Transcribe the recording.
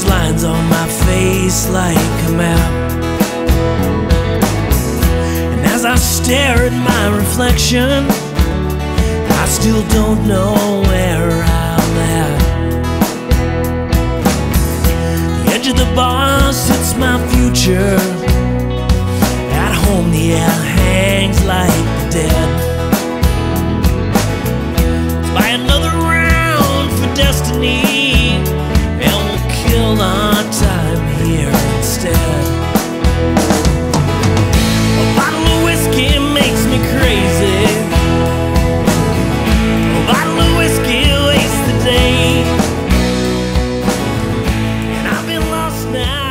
lines on my face like a map. And as I stare at my reflection, I still don't know where I'm at. The edge of the bar sits my future. At home, the air hangs like the dead. Buy another round for destiny, now.